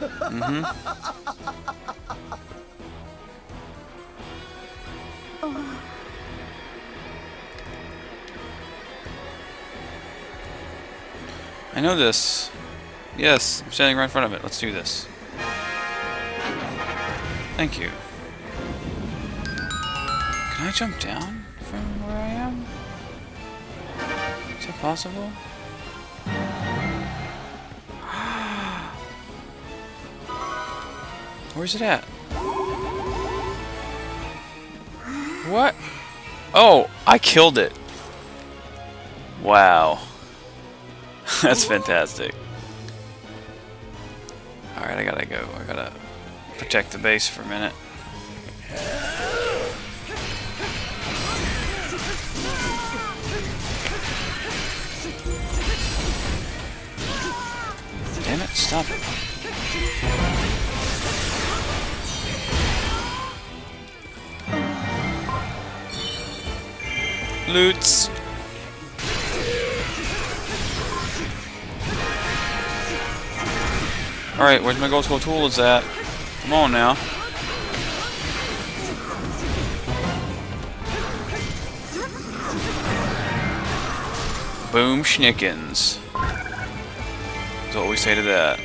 Mm-hmm. I know this. Yes, I'm standing right in front of it. Let's do this. Thank you. Can I jump down from where I am? Is that possible? Where's it at? What? Oh, I killed it. Wow. That's fantastic. Alright, I gotta go. I gotta protect the base for a minute. Damn it, stop it. Loots. Alright, where's my ghost tool is at? Come on now. Boom schnickens. That's what we say to that.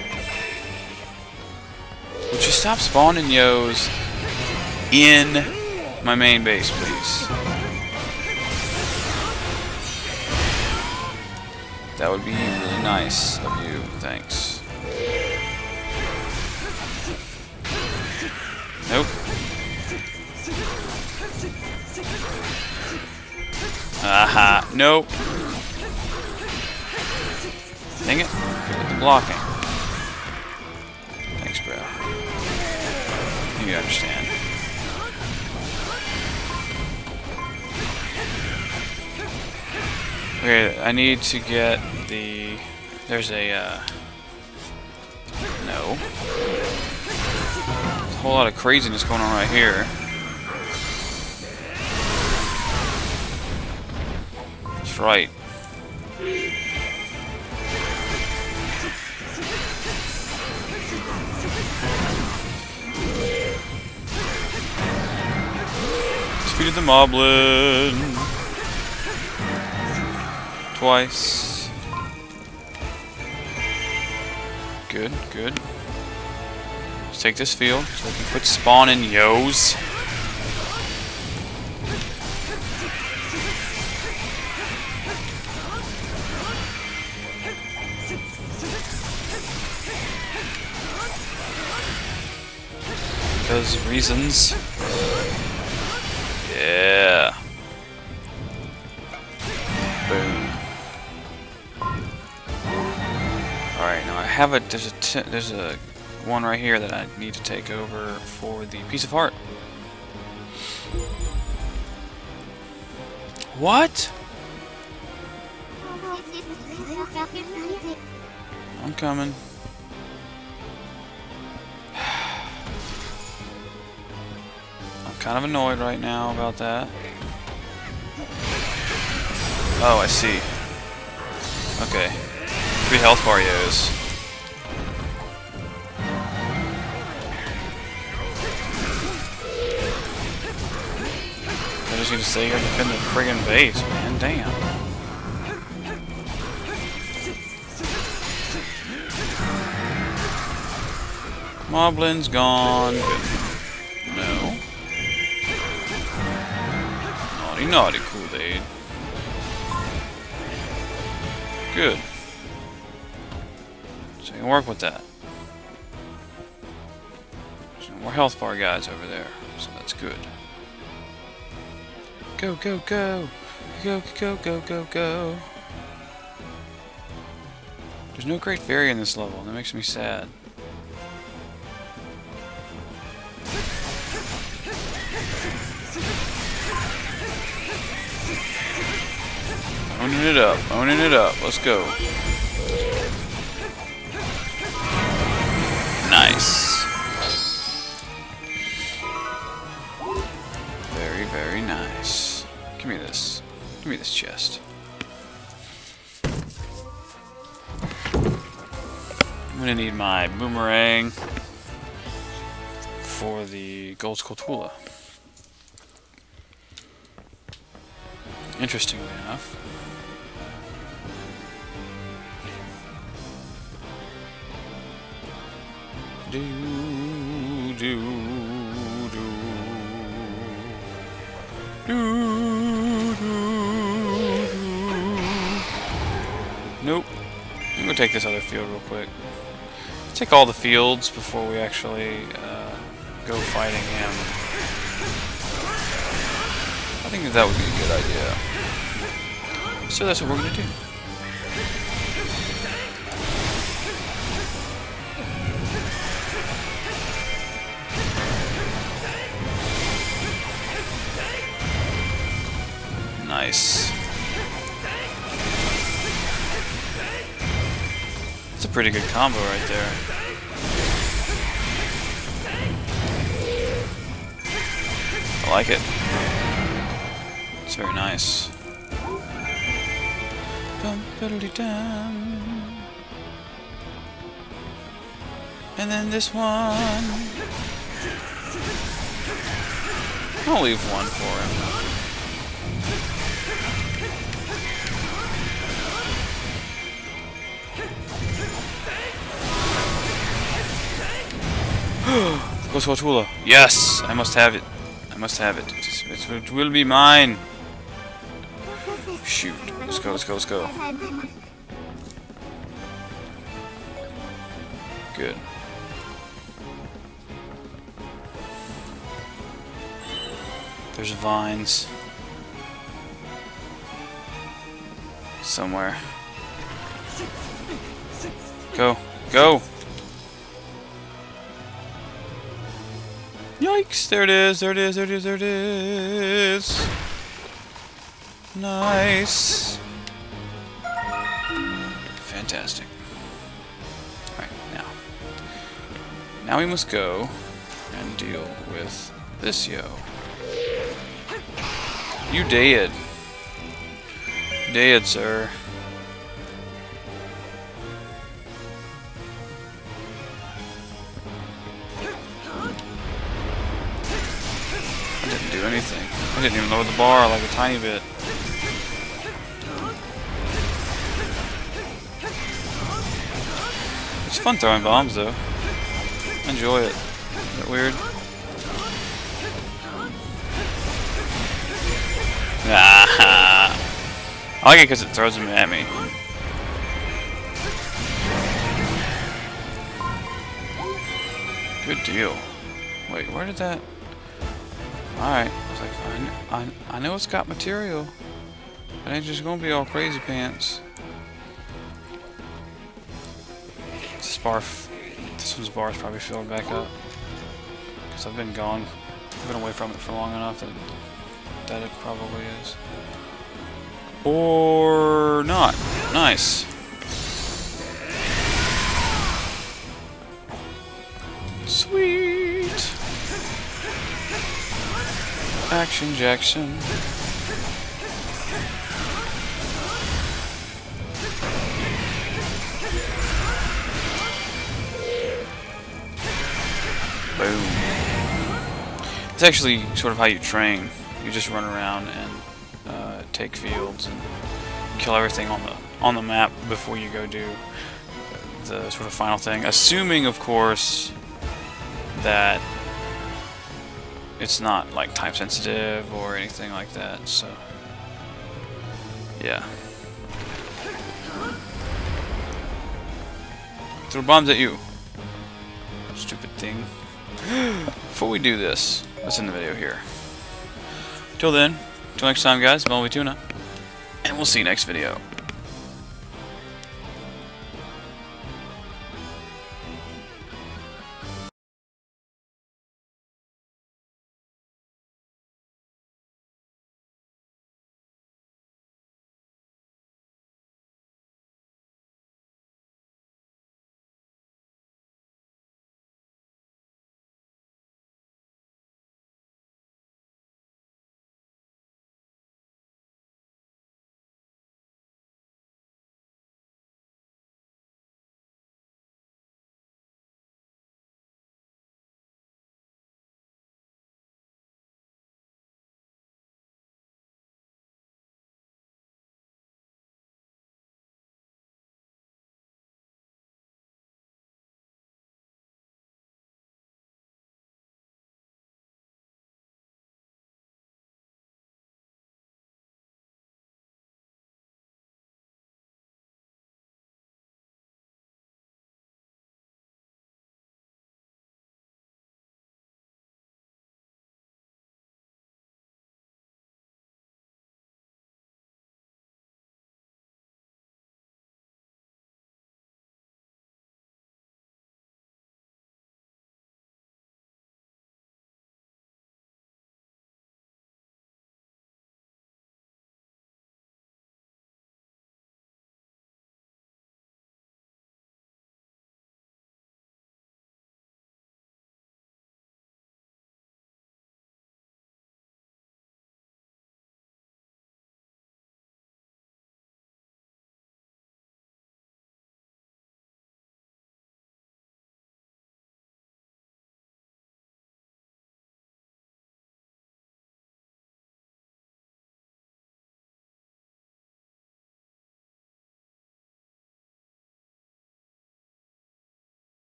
Would you stop spawning yos in my main base, please? That would be really nice of you. Thanks. Nope. Aha. Nope. Dang it. The blocking. Thanks, bro. You understand. Okay, I need to get the... There's a, uh... No. There's a whole lot of craziness going on right here. That's right. Defeated the moblin. Twice. Good, good. Let's take this field so we can quit spawning yos. Because reasons. Have a there's a there's a one right here that I need to take over for the piece of heart. What? I'm coming. I'm kind of annoyed right now about that. Oh, I see. Okay. Three health Barrios. Need to stay here and defend the friggin' base, man. Damn. Moblin's gone. Good. No. Naughty, naughty Kool-Aid. Good. So you can work with that. There's more health bar guys over there, so that's good. Go, go, go! Go, go, go, go, go! There's no great fairy in this level, and that makes me sad. Owning it up, owning it up. Let's go. Give me this chest. I'm gonna need my boomerang for the gold Skulltula. Interestingly enough. Do do do do Take this other field real quick. Take all the fields before we actually uh, go fighting him. I think that, that would be a good idea. So that's what we're gonna do. Nice. Pretty good combo right there. I like it. It's very nice. And then this one. I'll leave one for him. Gold Skulltula. Yes, I must have it. I must have it. It's, it will be mine. Shoot. Let's go, let's go, let's go. Good. There's vines. Somewhere. Go. Go! Yikes! There it is, there it is, there it is, there it is! Nice! Fantastic. Alright, now. Now we must go and deal with this yo. You dead. Dead, sir. Anything. I didn't even lower the bar like a tiny bit. It's fun throwing bombs though. Enjoy it. Is that weird? Ah, I like it because it throws them at me. Good deal. Wait, where did that... Alright, I was like, I, I, I know it's got material. It ain't just gonna be all crazy pants. This bar, this one's bar is probably filled back up. Because I've been gone, I've been away from it for long enough that, that it probably is. Or not. Nice. Action Jackson. Boom. It's actually sort of how you train. You just run around and uh, take fields and kill everything on the on the map before you go do the sort of final thing. Assuming, of course, that it's not like time sensitive or anything like that. So, yeah. Throw bombs at you. Stupid thing. Before we do this, let's end the video here. Till then, till next time guys, Melody Tuna, and we'll see you next video.